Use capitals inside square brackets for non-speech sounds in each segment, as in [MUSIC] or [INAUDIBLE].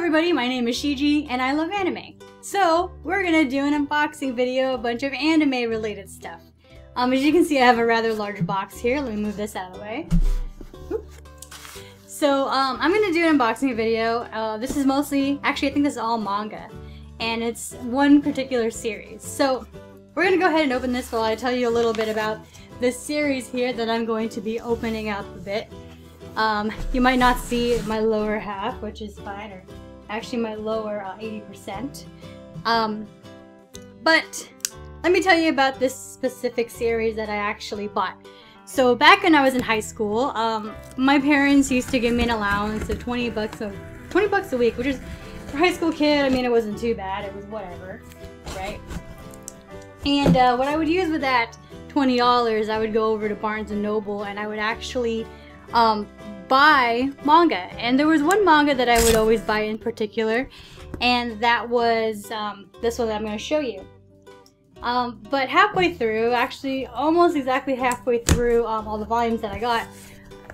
everybody, my name is Shiji and I love anime. So, we're gonna do an unboxing video, a bunch of anime related stuff. Um, as you can see, I have a rather large box here. Let me move this out of the way. So, um, I'm gonna do an unboxing video. Uh, this is mostly, actually I think this is all manga. And it's one particular series. So, we're gonna go ahead and open this while I tell you a little bit about this series here that I'm going to be opening up a bit. Um, you might not see my lower half, which is fine, or actually my lower uh, 80%. Um, but let me tell you about this specific series that I actually bought. So back when I was in high school, um, my parents used to give me an allowance of 20 bucks a 20 bucks a week, which is for a high school kid. I mean, it wasn't too bad. It was whatever, right? And uh, what I would use with that $20, I would go over to Barnes & Noble and I would actually um, buy manga. And there was one manga that I would always buy in particular, and that was um, this one that I'm going to show you. Um, but halfway through, actually almost exactly halfway through um, all the volumes that I got,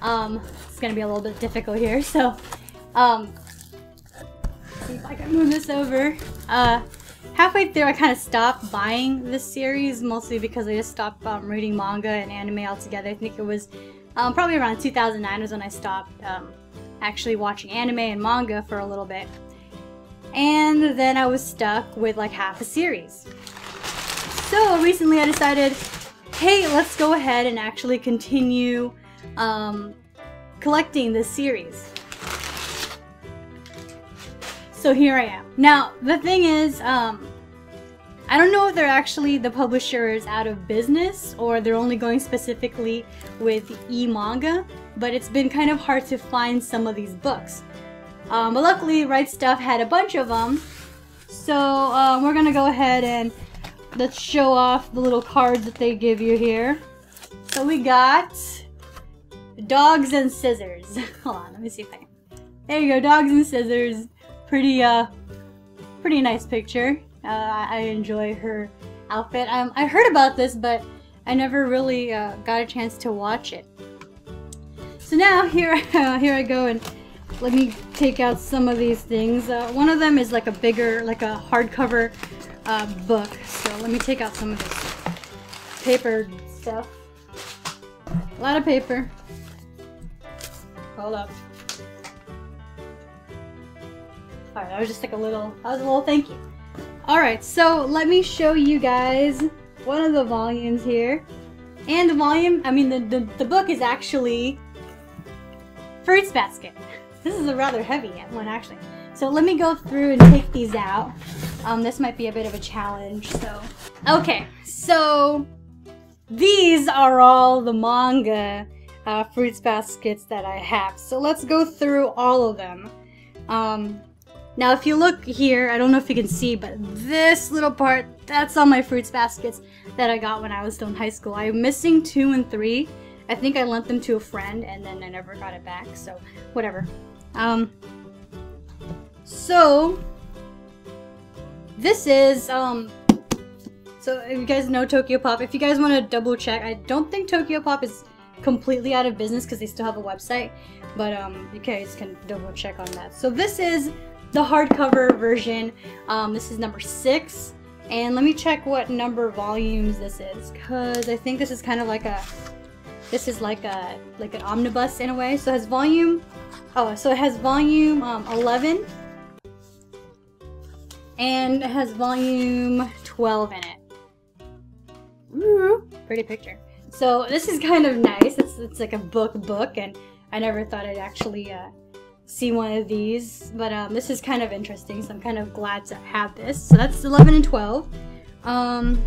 um, it's going to be a little bit difficult here, [LAUGHS] so um, see if I can move this over. Uh, halfway through, I kind of stopped buying this series, mostly because I just stopped um, reading manga and anime altogether. I think it was um, probably around 2009 was when I stopped um, actually watching anime and manga for a little bit. And then I was stuck with like half a series. So recently I decided, hey, let's go ahead and actually continue um, collecting this series. So here I am. Now, the thing is, um, I don't know if they're actually the publisher is out of business or they're only going specifically with e-manga, but it's been kind of hard to find some of these books. Um, but luckily, Right Stuf had a bunch of them, so um, we're gonna go ahead and let's show off the little cards that they give you here. So we got dogs and scissors. [LAUGHS] Hold on, let me see if I can. There you go, dogs and scissors. Pretty, uh, pretty nice picture. Uh, I enjoy her outfit. Um, I heard about this, but I never really uh, got a chance to watch it. So now here, [LAUGHS] uh, here I go and let me take out some of these things. Uh, one of them is like a bigger, like a hardcover uh, book. So let me take out some of this paper stuff. A lot of paper. Hold up. Alright, that was just like a little, that was a little thank you. Alright, so let me show you guys one of the volumes here. And the volume, I mean the, the, the book is actually Fruits Basket. [LAUGHS] This is a rather heavy one actually. So let me go through and take these out. Um, this might be a bit of a challenge, so. Okay, so these are all the manga uh, Fruits Baskets that I have. So let's go through all of them. Um, now, if you look here, I don't know if you can see, but this little part, that's all my fruits baskets that I got when I was still in high school. I'm missing two and three. I think I lent them to a friend and then I never got it back, so whatever. Um, so, this is, um, so if you guys know Tokyopop, if you guys want to double check, I don't think Tokyopop is completely out of business because they still have a website, but um, you guys can double check on that. So this is the hardcover version. Um, this is number six. And let me check what number volumes this is, because I think this is kind of like a, this is like a, like an omnibus in a way. So it has volume, oh, so it has volume um, 11, and it has volume 12 in it. Ooh, pretty picture. So this is kind of nice. It's, it's like a book book, and I never thought I'd actually uh, see one of these, but um, this is kind of interesting, so I'm kind of glad to have this. So that's 11 and 12. Um,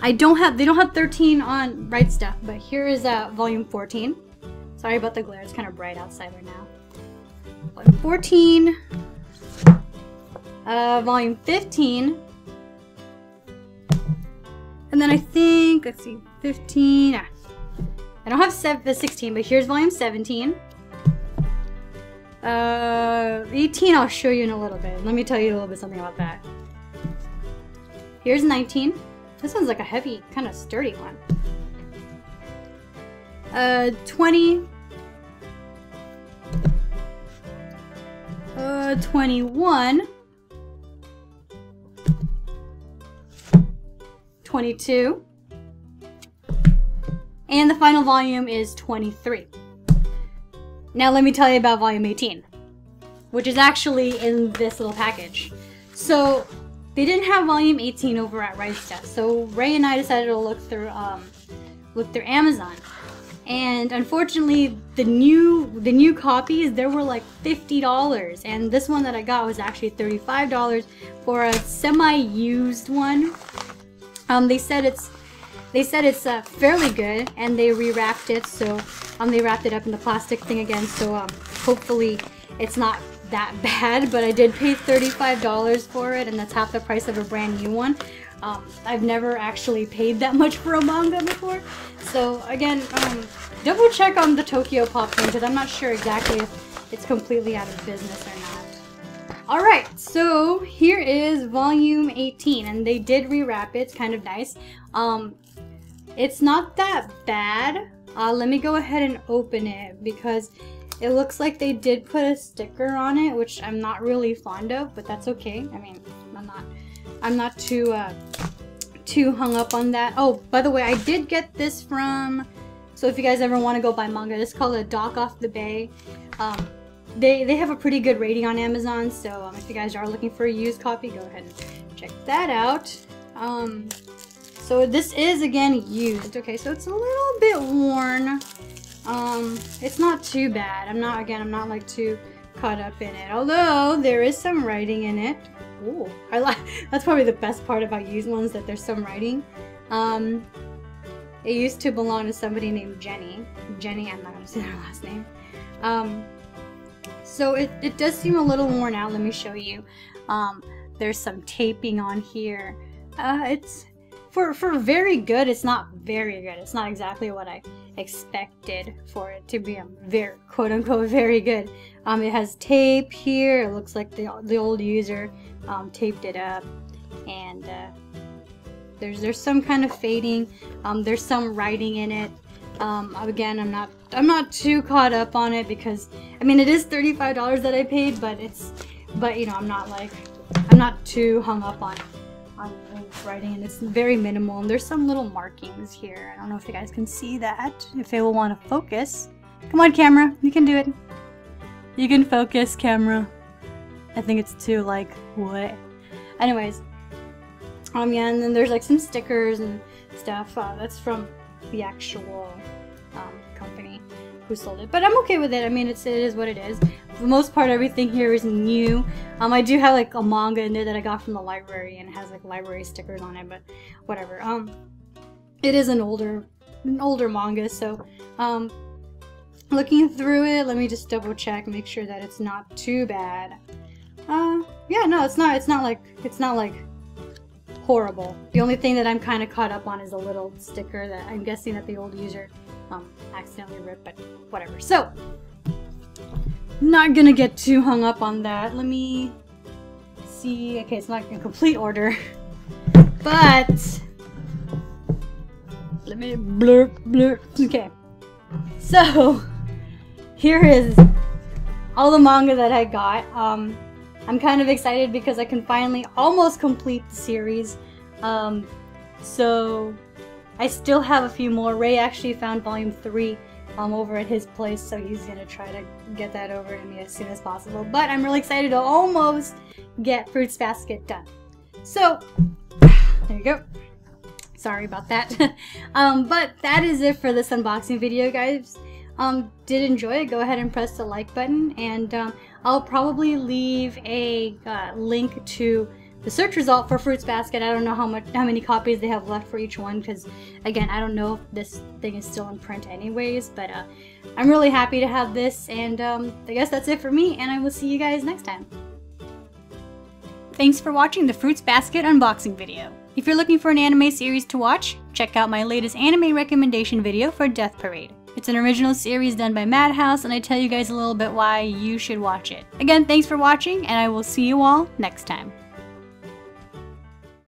I don't have, they don't have 13 on Right Stuf, but here is uh, volume 14. Sorry about the glare, it's kind of bright outside right now. Volume 14, uh, volume 15, and then I think, let's see, 15, ah, I don't have the 16, but here's volume 17. Uh, 18 I'll show you in a little bit. Let me tell you a little bit something about that. Here's 19. This one's like a heavy, kind of sturdy one. Uh, 20. Uh, uh, 21, 22, and the final volume is 23. Now let me tell you about volume 18, which is actually in this little package. So they didn't have volume 18 over at Right Stuf, so Ray and I decided to look through um, look through Amazon. And unfortunately, the new the new copies there were like fifty dollars, and this one that I got was actually thirty five dollars for a semi-used one. Um, they said it's they said it's uh, fairly good, and they rewrapped it, so um, they wrapped it up in the plastic thing again. So um, hopefully, it's not that [LAUGHS] bad. But I did pay thirty five dollars for it, and that's half the price of a brand new one. Um, I've never actually paid that much for a manga before. So again, um, double check on the Tokyopop thing because I'm not sure exactly if it's completely out of business or not. Alright, so here is volume 18 and they did rewrap it. It's kind of nice. Um, it's not that bad. Uh, let me go ahead and open it because it looks like they did put a sticker on it, which I'm not really fond of, but that's okay. I mean, I'm not I'm not too uh, too hung up on that. Oh, by the way, I did get this from. So if you guys ever want to go buy manga, this is called a Dock Off the Bay. Um, they they have a pretty good rating on Amazon. So um, if you guys are looking for a used copy, go ahead and check that out. Um, so this is again used. Okay, so it's a little bit worn. Um, it's not too bad. I'm not again. I'm not like too caught up in it. Although there is some writing in it. Ooh, I like. [LAUGHS] That's probably the best part about used ones that there's some writing. Um, it used to belong to somebody named Jenny. Jenny, I'm not gonna say her last name. Um, so it, it does seem a little worn out. Let me show you. Um, there's some taping on here. Uh, it's for for very good. It's not very good. It's not exactly what I expected for it to be a very quote unquote very good. Um, it has tape here. It looks like the the old user um, taped it up, and uh, there's there's some kind of fading. Um, there's some writing in it. Um, again, I'm not I'm not too caught up on it because I mean it is $35 that I paid, but it's but you know I'm not like I'm not too hung up on on writing and it's very minimal and there's some little markings here. I don't know if you guys can see that. If they will want to focus. Come on camera, you can do it. You can focus camera. I think it's too like what? Anyways, um yeah, and then there's like some stickers and stuff. Uh, that's from the actual who sold it, but I'm okay with it. I mean, it's it is what it is. For the most part, everything here is new. Um, I do have like a manga in there that I got from the library and it has like library stickers on it, but whatever. Um, it is an older, an older manga, so um, looking through it, let me just double check, make sure that it's not too bad. Uh, yeah, no, it's not. It's not like it's not like horrible. The only thing that I'm kind of caught up on is a little sticker that I'm guessing that the old user um, accidentally ripped, but whatever. So, not gonna get too hung up on that. Let me see. Okay, it's not in complete order, [LAUGHS] but let me blur blur. Okay, so here is all the manga that I got. Um, I'm kind of excited because I can finally almost complete the series. Um, so I still have a few more. Ray actually found volume 3 um, over at his place, so he's gonna try to get that over to me as soon as possible. But I'm really excited to almost get Fruits Basket done. So, there you go. Sorry about that. [LAUGHS] um, but that is it for this unboxing video, guys. Um, did enjoy it, go ahead and press the like button, and um, I'll probably leave a uh, link to the search result for Fruits Basket. I don't know how much, how many copies they have left for each one, because again, I don't know if this thing is still in print anyways. But uh, I'm really happy to have this, and um, I guess that's it for me. And I will see you guys next time. Thanks for watching the Fruits Basket unboxing video. If you're looking for an anime series to watch, check out my latest anime recommendation video for Death Parade. It's an original series done by Madhouse, and I tell you guys a little bit why you should watch it. Again, thanks for watching, and I will see you all next time.